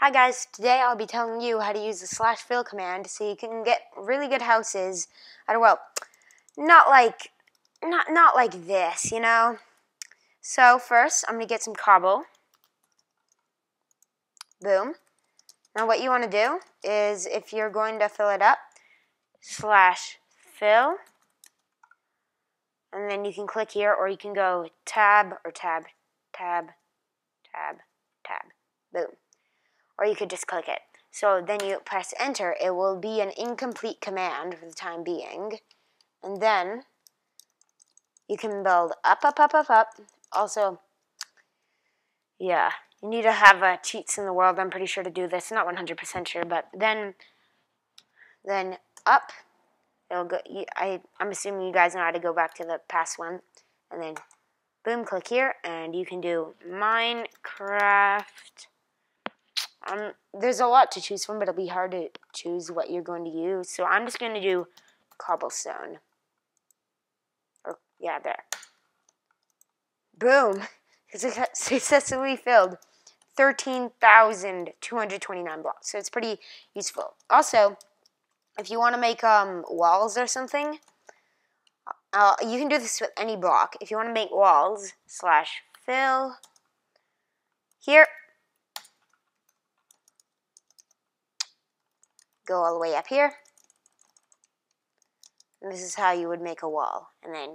Hi guys, today I'll be telling you how to use the slash fill command so you can get really good houses out of, well, not like, not, not like this, you know? So first, I'm going to get some cobble. Boom. Now what you want to do is, if you're going to fill it up, slash fill, and then you can click here, or you can go tab, or tab, tab, tab, tab, boom or you could just click it. So then you press enter, it will be an incomplete command for the time being. And then you can build up, up, up, up, up. Also, yeah, you need to have uh, cheats in the world, I'm pretty sure, to do this. Not 100% sure, but then, then up, it'll go, I, I'm assuming you guys know how to go back to the past one. And then, boom, click here, and you can do Minecraft um, there's a lot to choose from, but it'll be hard to choose what you're going to use. So I'm just going to do cobblestone. Or, yeah, there. Boom. Successfully filled 13,229 blocks. So it's pretty useful. Also, if you want to make um, walls or something, uh, you can do this with any block. If you want to make walls, slash fill, here, go all the way up here. And this is how you would make a wall. And then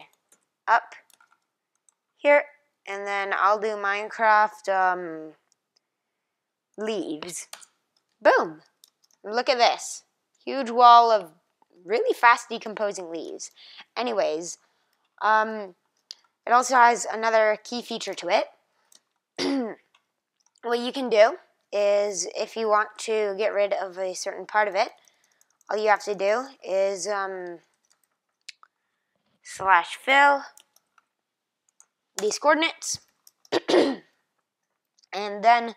up here. And then I'll do Minecraft um, leaves. Boom. Look at this. Huge wall of really fast decomposing leaves. Anyways, um, it also has another key feature to it. what you can do is if you want to get rid of a certain part of it, all you have to do is um, slash fill these coordinates, and then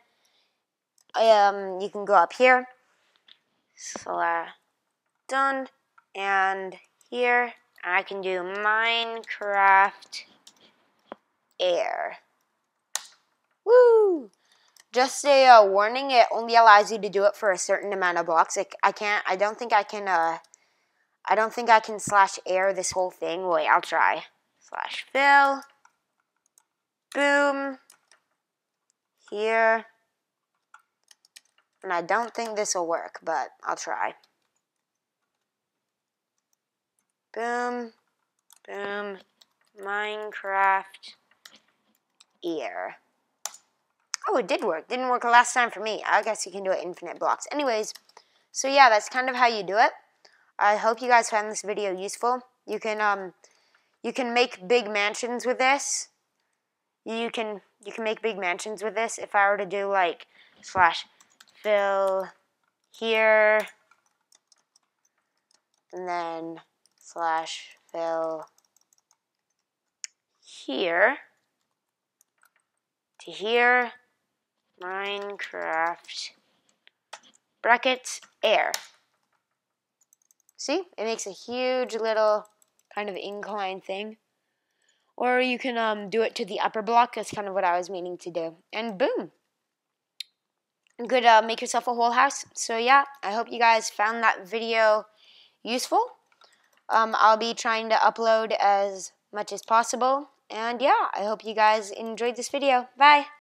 um, you can go up here, slash done, and here I can do Minecraft air. Woo! Just a uh, warning, it only allows you to do it for a certain amount of blocks. Like, I can't, I don't think I can, uh, I don't think I can slash air this whole thing. Wait, I'll try. Slash fill. Boom. Here. And I don't think this will work, but I'll try. Boom. Boom. Minecraft. Ear. Oh, it did work. Didn't work last time for me. I guess you can do it infinite blocks. Anyways, so yeah, that's kind of how you do it. I hope you guys found this video useful. You can um, you can make big mansions with this. You can you can make big mansions with this. If I were to do like slash fill here, and then slash fill here to here Minecraft brackets air. See? It makes a huge little kind of incline thing. Or you can um, do it to the upper block. That's kind of what I was meaning to do. And boom. You could uh, make yourself a whole house. So yeah, I hope you guys found that video useful. Um, I'll be trying to upload as much as possible. And yeah, I hope you guys enjoyed this video. Bye.